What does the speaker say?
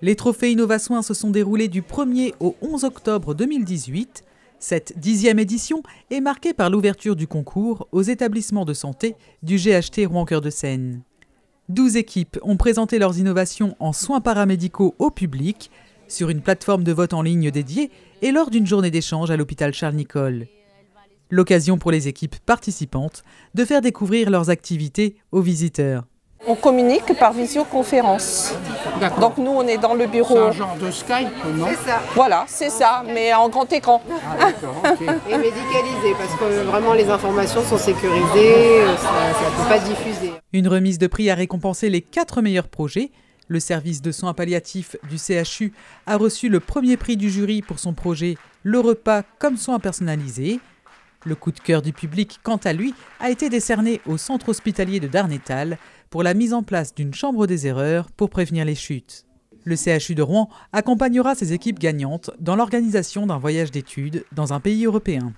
Les trophées Innovasoins se sont déroulés du 1er au 11 octobre 2018. Cette dixième édition est marquée par l'ouverture du concours aux établissements de santé du GHT Rouen-Cœur de Seine. 12 équipes ont présenté leurs innovations en soins paramédicaux au public, sur une plateforme de vote en ligne dédiée et lors d'une journée d'échange à l'hôpital Charles-Nicolle. L'occasion pour les équipes participantes de faire découvrir leurs activités aux visiteurs. On communique par visioconférence. Donc nous, on est dans le bureau. C'est un genre de Skype, non? Voilà, c'est ça, mais en grand écran. Ah, Et médicalisé, parce que vraiment les informations sont sécurisées, ça ne peut pas diffuser. Une remise de prix a récompensé les quatre meilleurs projets. Le service de soins palliatifs du CHU a reçu le premier prix du jury pour son projet Le repas comme soins personnalisés. Le coup de cœur du public, quant à lui, a été décerné au centre hospitalier de Darnétal pour la mise en place d'une chambre des erreurs pour prévenir les chutes. Le CHU de Rouen accompagnera ses équipes gagnantes dans l'organisation d'un voyage d'études dans un pays européen.